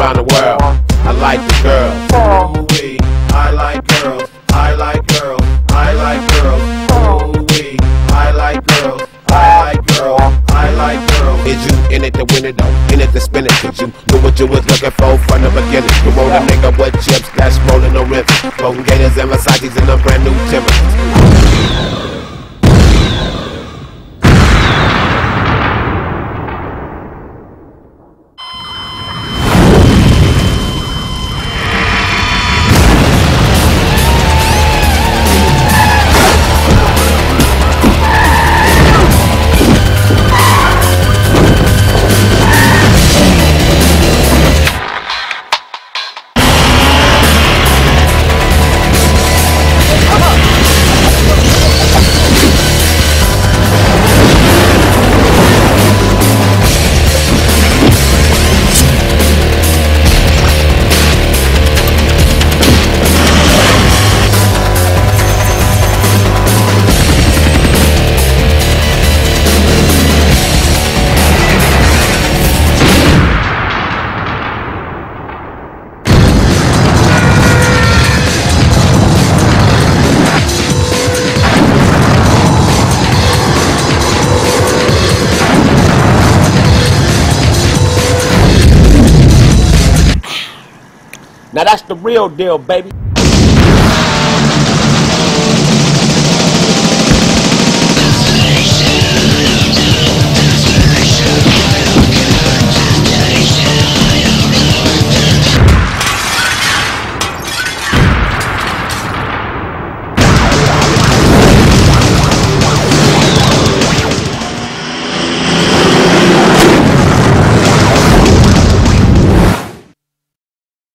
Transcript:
around the world. I like the girls. Ooh wee, I like girls. I like girls. I like girls. Ooh wee, I like girls. I like girls. I like girls. Is you in it to win it though? In it to spin it? Did you do what you was looking for from the beginning. You want a nigga with chips, that's rolling the rips. Bone gators and Versace's in a brand new Timbers. Now that's the real deal, baby.